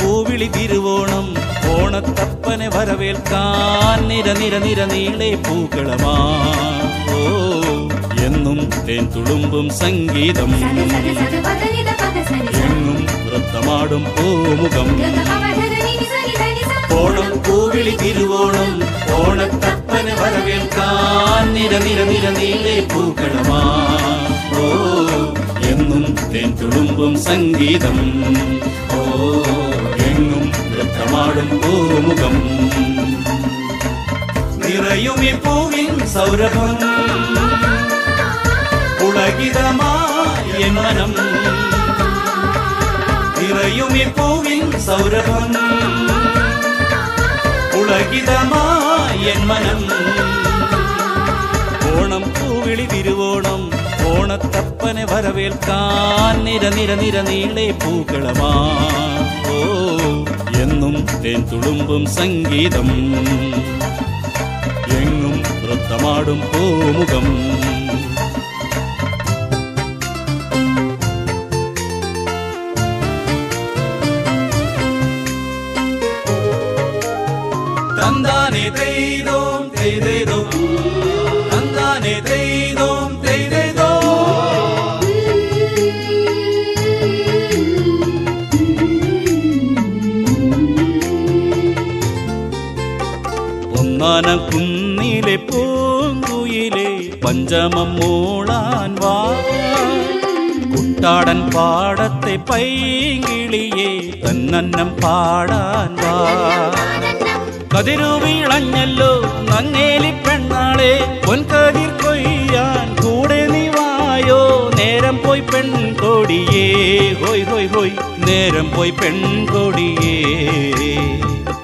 പൂവിളി തിരുവോണം ഓണത്തപ്പനെ വരവേൽക്കാൻ നിര നിര നിര നീളെ പൂക്കളമാ. ഓ എന്നും തേൻ തുളുമ്പും സംഗീതം. എന്നും നൃത്തമാടും പൂമുഖം. ഓണം പൂവിളി തിരുവോണം ഓണത്തപ്പനെ വരവേൽക്കാൻ നിര നിര നിര നീളെ പൂക്കളമാ. ഓ എന്നും തേൻ തുളുമ്പും സംഗീതം. എങ്ങും രക്തമാടും പൂമുഖം. നിറയും പൂവിൻ സൗരഭം. പുളകിതമായ മനം. നിറയും പൂവിൻ സൗരഭം. പുളകിതമായ മനം. ഓണം പൂവിളി തിരുവോണം ഓണത്തപ്പനെ വരവേൽക്കാൻ നിര നിര നിര നീളെ പൂക്കളമാ. ഓ എന്നും തേൻ തുളുമ്പും സംഗീതം. എങ്ങും വൃത്തമാടും പൂമുഖം. തന്താനെ തെയ്തോം കുന്നിലെ പൂങ്കുയിലെ പഞ്ചമം മൂളാൻ വാ കുട്ടാടൻ പാടത്തെ പൈകിളിയെ തന്നന്നം പാടാൻ വാ കതിരുവിളഞ്ഞല്ലോ നങ്ങേലി പെണ്ണാളെ പൊൻകതിർ കൊയ്യാൻ കൂടെ നീ വായോ നേരം പോയി പെൺകൊടിയേ ഹോയ് ഹോയ് ഹോയ് നേരം പോയി പെൺകൊടിയേ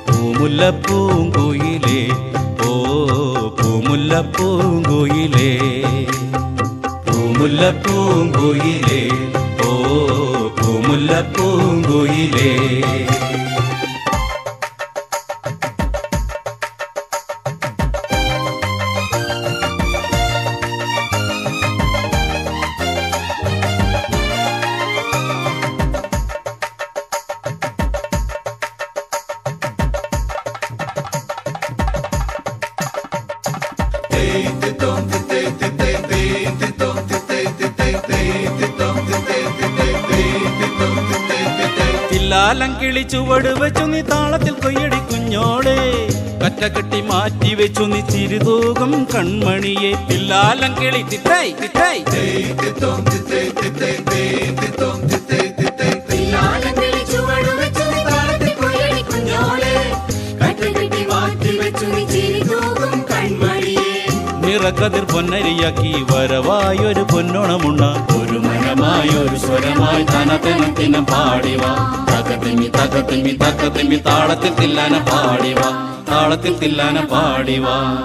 പൂമുല്ല പൂങ്കുയിലേ ഓ பூமுல்ல பூங்குயிலே பூமுல்ல பூங்குயிலே ஓ பூமுல்ல பூங்குயிலே. തില്ലാലം കിളി ചുവട് വെച്ചു നീ താളത്തിൽ കൊയ്യടി കുഞ്ഞോടെ. കറ്റ കെട്ടി മാറ്റി വെച്ചു നീ ചിരുതൂകം കൺമണിയെ. തില്ലാലം കിളി തിത്തൈ തിത്തൈ. നിറക്കതിർ പൊന്നരിയാക്കി വരവായൊരു പൊന്നോണമുണ്ണ. ഒരു മനമായൊരു സ്വരമായി തനത്തിനത്തിനം പാടിവാ. തകത്തിമി തകത്തിമി തകത്തിമി താളത്തിൽ തില്ലാന പാടിവാ. താളത്തിൽ തില്ലാന പാടിവാ.